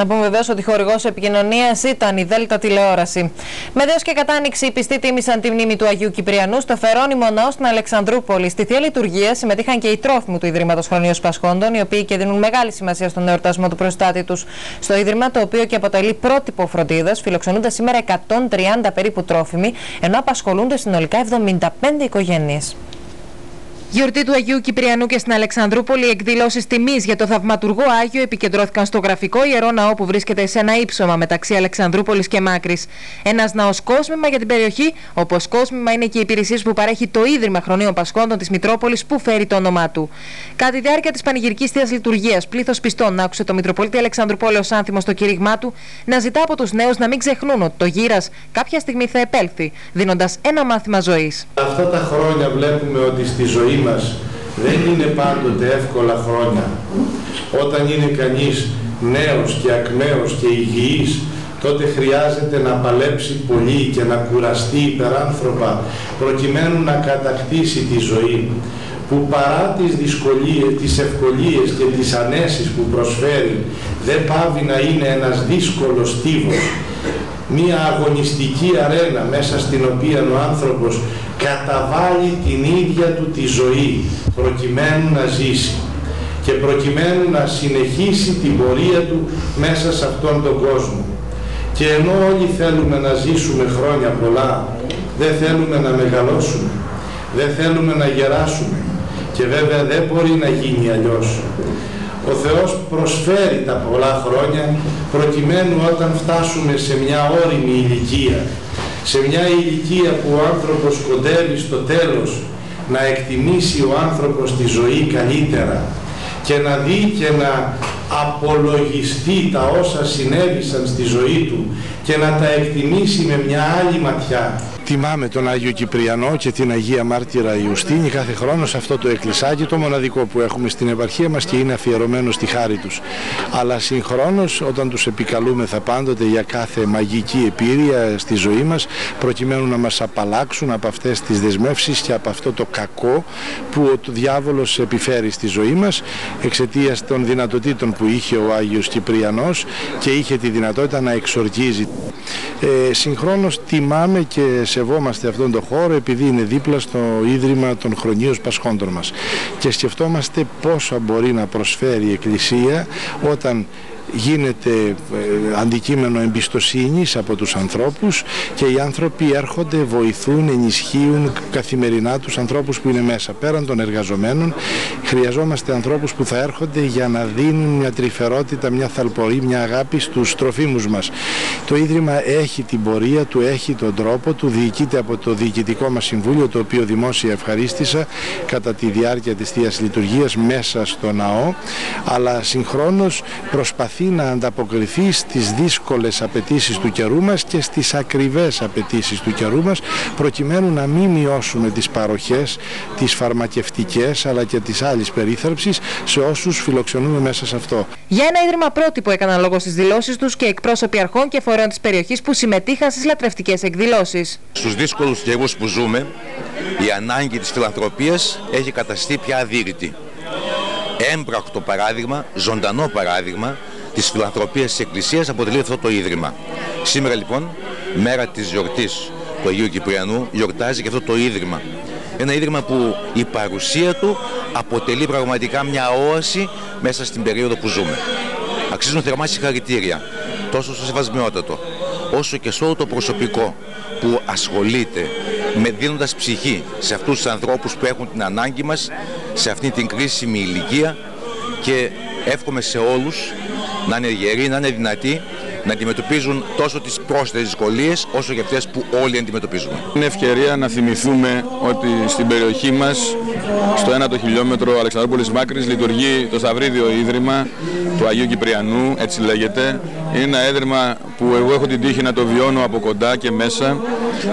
Να πούμε βεβαίως ότι χορηγός επικοινωνίας ήταν η Δέλτα Τηλεόραση. Με δέος και κατάνοιξη, οι πιστοί τίμησαν τη μνήμη του Αγίου Κυπριανού στο Φερόνιμο Ναό στην Αλεξανδρούπολη. Στη θεία λειτουργία συμμετείχαν και οι τρόφιμοι του Ιδρύματος Χρονίου Πασχόντων, οι οποίοι και δίνουν μεγάλη σημασία στον εορτασμό του προστάτη τους. Στο Ίδρυμα, το οποίο και αποτελεί πρότυπο φροντίδας, φιλοξενούνται σήμερα 130 περίπου τρόφιμοι, ενώ απασχολούνται συνολικά 75 οικογένειες. Γιορτή του Αγίου Κυπριανού και στην Αλεξανδρούπολη, εκδηλώσεις τιμής για το θαυματουργό Άγιο επικεντρώθηκαν στο γραφικό ιερό ναό που βρίσκεται σε ένα ύψωμα μεταξύ Αλεξανδρούπολης και Μάκρης. Ένας ναός κόσμημα για την περιοχή, όπως κόσμημα είναι και οι υπηρεσίες που παρέχει το Ίδρυμα Χρονίων Πασχόντων της Μητρόπολης που φέρει το όνομά του. Κατά τη διάρκεια της πανηγυρικής θεία λειτουργίας, πλήθος πιστών άκουσε το Μητροπολίτη Αλεξανδρουπόλεο άνθιμος στο κήρυγμά του να ζητά από τους νέους να μην ξεχνούν ότι το γύρας κάποια στιγμή θα επέλθει, δίνοντας ένα μάθημα ζωής. Αυτά τα χρόνια βλέπουμε ότι στη ζωή μας δεν είναι πάντοτε εύκολα χρόνια. Όταν είναι κανείς νέος και ακμαίος και υγιής, τότε χρειάζεται να παλέψει πολύ και να κουραστεί υπεράνθρωπα προκειμένου να κατακτήσει τη ζωή που παρά τις δυσκολίες, τις ευκολίες και τις ανέσεις που προσφέρει δεν πάβει να είναι ένας δύσκολος στίβος μία αγωνιστική αρένα μέσα στην οποία ο άνθρωπος καταβάλει την ίδια του τη ζωή προκειμένου να ζήσει και προκειμένου να συνεχίσει την πορεία του μέσα σε αυτόν τον κόσμο. Και ενώ όλοι θέλουμε να ζήσουμε χρόνια πολλά, δεν θέλουμε να μεγαλώσουμε, δεν θέλουμε να γεράσουμε και βέβαια δεν μπορεί να γίνει αλλιώς ο Θεός προσφέρει τα πολλά χρόνια προκειμένου όταν φτάσουμε σε μια όριμη ηλικία, σε μια ηλικία που ο άνθρωπος κοντεύει στο τέλος να εκτιμήσει ο άνθρωπος τη ζωή καλύτερα και να δει και να απολογιστεί τα όσα συνέβησαν στη ζωή του και να τα εκτιμήσει με μια άλλη ματιά Τιμάμε τον Άγιο Κυπριανό και την Αγία Μάρτυρα Ιουστίνη κάθε χρόνο σε αυτό το εκκλησάκι, το μοναδικό που έχουμε στην επαρχία μας και είναι αφιερωμένο στη χάρη τους. Αλλά συγχρόνως όταν τους επικαλούμεθα πάντοτε για κάθε μαγική επίρρεια στη ζωή μας προκειμένου να μας απαλλάξουν από αυτές τις δεσμεύσεις και από αυτό το κακό που ο διάβολος επιφέρει στη ζωή μας εξαιτίας των δυνατοτήτων που είχε ο Άγιος Κυπριανός και είχε τη δυνατότητα να εξοργίζει. Ε, συγχρόνως τιμάμε και σεβόμαστε αυτόν τον χώρο επειδή είναι δίπλα στο Ίδρυμα των Χρονίων Πασχόντων μας. Και σκεφτόμαστε πόσα μπορεί να προσφέρει η Εκκλησία όταν γίνεται ε, αντικείμενο εμπιστοσύνης από τους ανθρώπους και οι άνθρωποι έρχονται, βοηθούν, ενισχύουν καθημερινά τους ανθρώπους που είναι μέσα. Πέραν των εργαζομένων χρειαζόμαστε ανθρώπους που θα έρχονται για να δίνουν μια τρυφερότητα, μια θαλπορή, μια αγάπη στους τροφίμους μας. Το Ίδρυμα έχει την πορεία του, έχει τον τρόπο του, διοικείται από το Διοικητικό μας Συμβούλιο, το οποίο δημόσια ευχαρίστησα κατά τη διάρκεια της Θείας Λειτουργίας μέσα στο ναό, αλλά συγχρόνως προσπαθεί να ανταποκριθεί στις δύσκολες απαιτήσεις του καιρού μας και στις ακριβές απαιτήσεις του καιρού μας προκειμένου να μην μειώσουμε τις παροχές, τις φαρμακευτικές αλλά και τις άλλες περίθαλψης σε όσους φιλοξενούμε μέσα σε αυτό. Για ένα ίδρυμα πρότυπο έκαναν λόγο στις δηλώσεις τους και εκπρόσωποι αρχών και φορέων της περιοχής που συμμετείχαν στις λατρευτικές εκδηλώσεις. Στους δύσκολους καιρούς που ζούμε η ανάγκη της φιλανθρωπίας έχει καταστεί πια αδύρυτη έμπρακτο παράδειγμα, ζωντανό παράδειγμα της φιλανθρωπίας της Εκκλησίας αποτελεί αυτό το Ίδρυμα. Σήμερα λοιπόν, μέρα της γιορτής του Αγίου Κυπριανού, γιορτάζει και αυτό το Ίδρυμα. Ένα Ίδρυμα που η παρουσία του αποτελεί πραγματικά μια όαση μέσα στην περίοδο που ζούμε. Αξίζουν θερμά συγχαρητήρια τόσο στο σεβασμιότατο όσο και σε όλο το προσωπικό που ασχολείται με δίνοντας ψυχή σε αυτούς τους ανθρώπους που έχουν την ανάγκη μας σε αυτή την κρίσιμη ηλικία και εύχομαι σε όλους να είναι γεροί, να είναι δυνατοί, να αντιμετωπίζουν τόσο τις πρόσθετες δυσκολίες όσο και αυτές που όλοι αντιμετωπίζουμε. Είναι ευκαιρία να θυμηθούμε ότι στην περιοχή μας, στο 1 το χιλιόμετρο Αλεξανδρούπολης Μάκρης, λειτουργεί το Σταυρίδιο Ίδρυμα του Αγίου Κυπριανού, έτσι λέγεται. Είναι ένα έδρυμα που εγώ έχω την τύχη να το βιώνω από κοντά και μέσα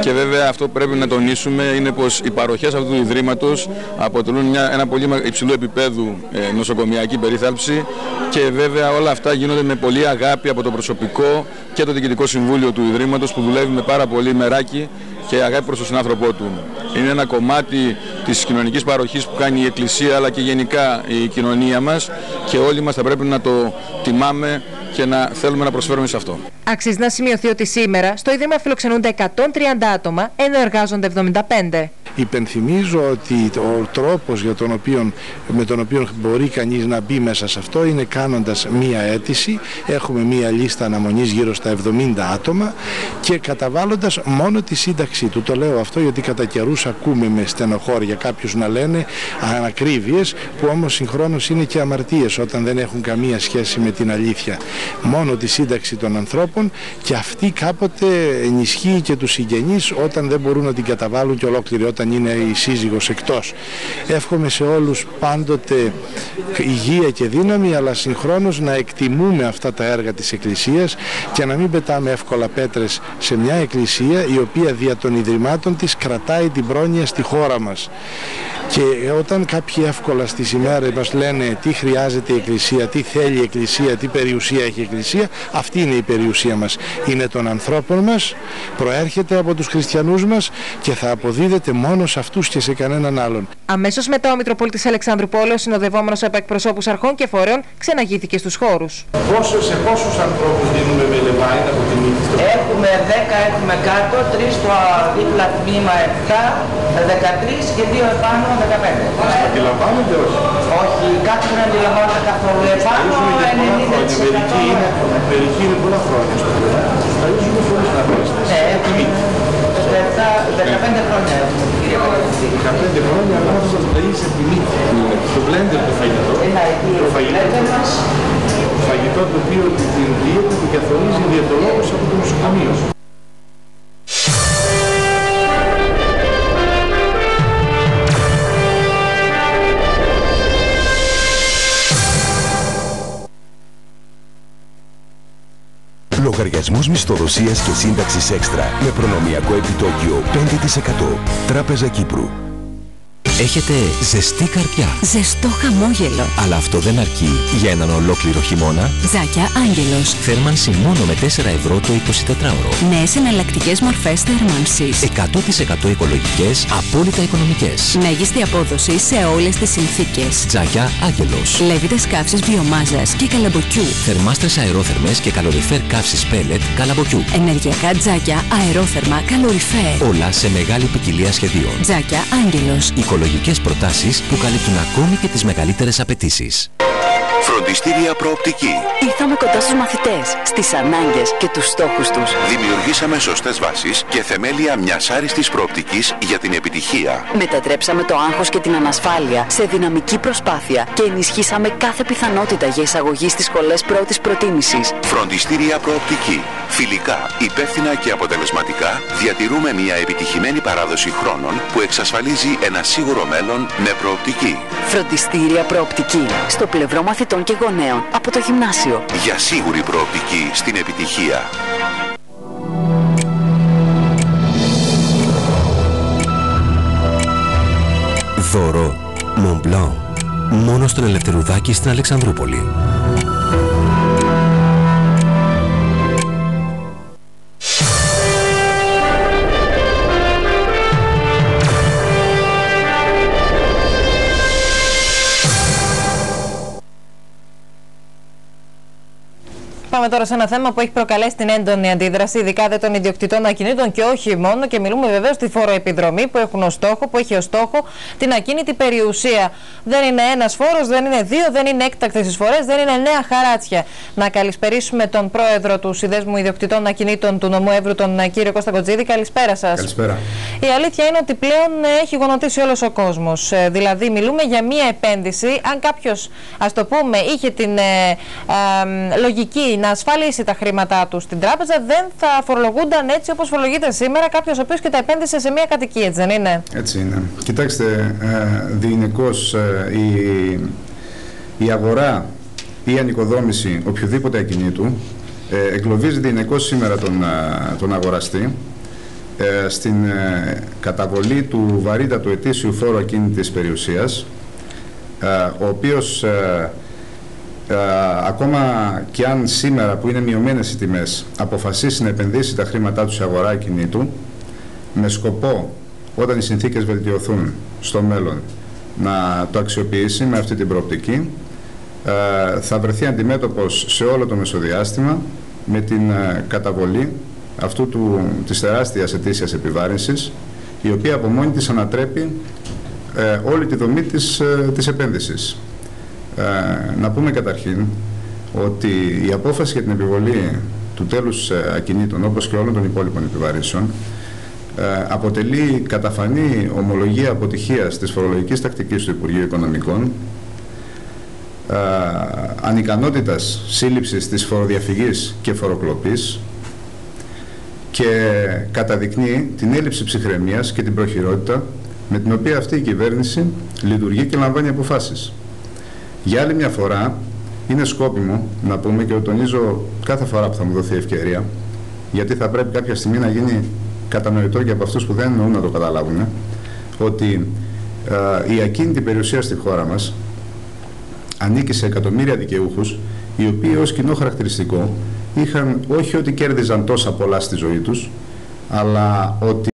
και βέβαια αυτό που πρέπει να τονίσουμε είναι πως οι παροχές αυτού του Ιδρύματος αποτελούν μια, ένα πολύ υψηλό επίπεδου ε, νοσοκομιακή περίθαλψη και βέβαια όλα αυτά γίνονται με πολύ αγάπη από το προσωπικό και το Διοικητικό Συμβούλιο του Ιδρύματος που δουλεύει με πάρα πολύ μεράκι και αγάπη προς τον συνάνθρωπό του. Είναι ένα κομμάτι της κοινωνικής παροχής που κάνει η Εκκλησία αλλά και γενικά η κοινωνία μας και όλοι μας θα πρέπει να το τιμάμε και να θέλουμε να προσφέρουμε σε αυτό. Αξίζει να σημειωθεί ότι σήμερα στο Ίδρυμα φιλοξενούνται 130 άτομα ενώ εργάζονται 75. Υπενθυμίζω ότι ο τρόπος για τον οποίο, με τον οποίο μπορεί κανείς να μπει μέσα σε αυτό είναι κάνοντας μία αίτηση, έχουμε μία λίστα αναμονής γύρω στα 70 άτομα και καταβάλλοντας μόνο τη σύνταξή του. Το λέω αυτό γιατί κατά καιρούς ακούμε με στενοχώρια κάποιους να λένε ανακρίβειες που όμως συγχρόνως είναι και αμαρτίες όταν δεν έχουν καμία σχέση με την αλήθεια. Μόνο τη σύνταξη των ανθρώπων και αυτή κάποτε ενισχύει και τους συγγενείς όταν δεν μπορούν να την καταβάλουν και ολόκληρη όταν είναι η σύζυγος εκτός. Εύχομαι σε όλους πάντοτε υγεία και δύναμη αλλά συγχρόνως να εκτιμούμε αυτά τα έργα της Εκκλησίας και να μην πετάμε εύκολα πέτρες σε μια Εκκλησία η οποία δια των Ιδρυμάτων της κρατάει την πρόνοια στη χώρα μας. Και όταν κάποιοι εύκολα στις ημέρες μας λένε τι χρειάζεται η Εκκλησία, τι θέλει η Εκκλησία, τι περιουσία έχει η Εκκλησία, αυτή είναι η περιουσία μας. Είναι των ανθρώπων μας, προέρχεται από τους χριστιανούς μας και θα αποδίδεται μόνο σε αυτούς και σε κανέναν άλλον. Αμέσως μετά ο Μητροπόλητης Αλεξάνδρου Πόλεως, συνοδευόμενος από εκπροσώπους αρχών και φορέων, ξεναγήθηκε στους χώρους. Πόσο, σε πόσους ανθρώπους δίνουμε με λεβάιν από την νίκη Έχουμε 10 έχουμε κάτω, 3 στο δίπλα τμήμα 7, 13 και 2 επάνω 15. Αντιλαμβάνονται όχι; Όχι, κάποιοι δεν αντιλαμβάνονται καθόλου επάνω, Ταΐζουμε 90%. Μερικοί είναι, μερικοί είναι πολλά χρόνια στο πλευρά. Ταΐζουμε χωρίς να πέστε. Ναι, έχουμε 15 χρόνια έχουμε, κύριε Παπαδητή. 15 χρόνια αλλά θα σας ταΐσει τη νίκη. Το blender το φαγητό. Ένα εκεί Το ο φαγητό, φαγητό μας, το φαγητό το οποίο την διέτα την καθορίζει διαιτολόγος από το νοσοκομείο. Λογαριασμός μισθοδοσίας και σύνταξης έξτρα με προνομιακό επιτόκιο 5%. Τράπεζα Κύπρου. Έχετε ζεστή καρδιά. Ζεστό χαμόγελο. Αλλά αυτό δεν αρκεί για έναν ολόκληρο χειμώνα. Τζάκια Άγγελος. Θέρμανση μόνο με 4 ευρώ το 24ωρο. Νέες εναλλακτικές μορφές θέρμανσης. 100% οικολογικές, απόλυτα οικονομικές. Μέγιστη απόδοση σε όλες τις συνθήκες. Τζάκια Άγγελος. Λέβητες καύσης βιομάζας και καλαμποκιού. Θερμάστρες αερόθερμες και καλοριφέρ καύσης πέλετ καλαμποκιού. Ενεργειακά τζάκια, αερόθερμα, καλοριφέρ. Όλα σε μεγάλη ποικιλία σχεδίων. Τζάκια Άγγελος. Οικολογικές προτάσεις που καλύπτουν ακόμη και τις μεγαλύτερες απαιτήσεις. Φροντιστήρια προοπτική. Ήρθαμε κοντά στους μαθητές, στις ανάγκες και τους στόχους τους. Δημιουργήσαμε σωστές βάσεις και θεμέλια μιας άριστης προοπτικής για την επιτυχία. Μετατρέψαμε το άγχος και την ανασφάλεια σε δυναμική προσπάθεια και ενισχύσαμε κάθε πιθανότητα για εισαγωγή στις σχολές πρώτης προτίμησης. Φροντιστήρια προοπτική. Φιλικά, υπεύθυνα και αποτελεσματικά διατηρούμε μια επιτυχημένη παράδοση χρόνων που εξασφαλίζει ένα σίγουρο μέλλον με προοπτική. Φροντιστήρια προοπτική. Στο πλευρό μαθητών και γονέων από το γυμνάσιο. Για σίγουρη προοπτική στην επιτυχία. Δώρο Montblanc. Μόνος στον Ελευθερουδάκη στην Αλεξανδρούπολη. Πάμε τώρα σε ένα θέμα που έχει προκαλέσει την έντονη αντίδραση, ειδικά δε των ιδιοκτητών ακινήτων και όχι μόνο. Και μιλούμε βεβαίως στη φοροεπιδρομή που, έχουν ως στόχο, που έχει ως στόχο την ακίνητη περιουσία. Δεν είναι ένας φόρος, δεν είναι δύο, δεν είναι έκτακτες εισφορέ, δεν είναι νέα χαράτσια. Να καλησπερίσουμε τον πρόεδρο του Συνδέσμου Ιδιοκτητών Ακινήτων του νομού Εύρου, τον ε, κύριο Κώστα Κοτζίδη. Καλησπέρα σας. Καλησπέρα. Η αλήθεια είναι ότι πλέον ε, έχει γονατίσει όλος ο κόσμος. Δηλαδή, μιλούμε για μία επένδυση. Αν κάποιος, ας το πούμε, είχε την ε, ε, λογική να ασφαλίσει τα χρήματά τους στην τράπεζα, δεν θα φορολογούνταν έτσι όπως φορολογείται σήμερα κάποιος ο οποίος και τα επένδυσε σε μία κατοικία, έτσι δεν είναι; Έτσι είναι. Κοιτάξτε, ε, διεινικώς ε, η, η αγορά ή η ανοικοδόμηση οποιοδήποτε ακινήτου ε, εγκλωβίζει διεινικώς σήμερα τον, ε, τον αγοραστή ε, στην ε, καταβολή του βαρύτατου ετήσιου φόρου ακίνητης περιουσίας ε, ο οποίος ε, ε, ακόμα και αν σήμερα που είναι μειωμένες οι τιμές αποφασίσει να επενδύσει τα χρήματά του σε αγορά ακινήτου με σκοπό όταν οι συνθήκες βελτιωθούν στο μέλλον να το αξιοποιήσει με αυτή την προοπτική ε, θα βρεθεί αντιμέτωπος σε όλο το μεσοδιάστημα με την ε, καταβολή αυτού του, της τεράστιας ετήσιας επιβάρυνσης η οποία από μόνη της ανατρέπει ε, όλη τη δομή της, ε, της επένδυσης. Να πούμε καταρχήν ότι η απόφαση για την επιβολή του τέλους ακινήτων όπως και όλων των υπόλοιπων επιβαρύνσεων αποτελεί καταφανή ομολογία αποτυχίας της φορολογικής τακτικής του Υπουργείου Οικονομικών ε, ανικανότητας σύλληψης της φοροδιαφυγής και φοροκλοπής και καταδεικνύει την έλλειψη ψυχραιμίας και την προχειρότητα με την οποία αυτή η κυβέρνηση λειτουργεί και λαμβάνει αποφάσεις. Για άλλη μια φορά είναι σκόπιμο να πούμε και το τονίζω κάθε φορά που θα μου δοθεί ευκαιρία γιατί θα πρέπει κάποια στιγμή να γίνει κατανοητό και από αυτούς που δεν εννοούν να το καταλάβουν ότι ε, η ακίνητη περιουσία στη χώρα μας ανήκει σε εκατομμύρια δικαιούχους οι οποίοι ως κοινό χαρακτηριστικό είχαν όχι ότι κέρδιζαν τόσα πολλά στη ζωή τους αλλά ότι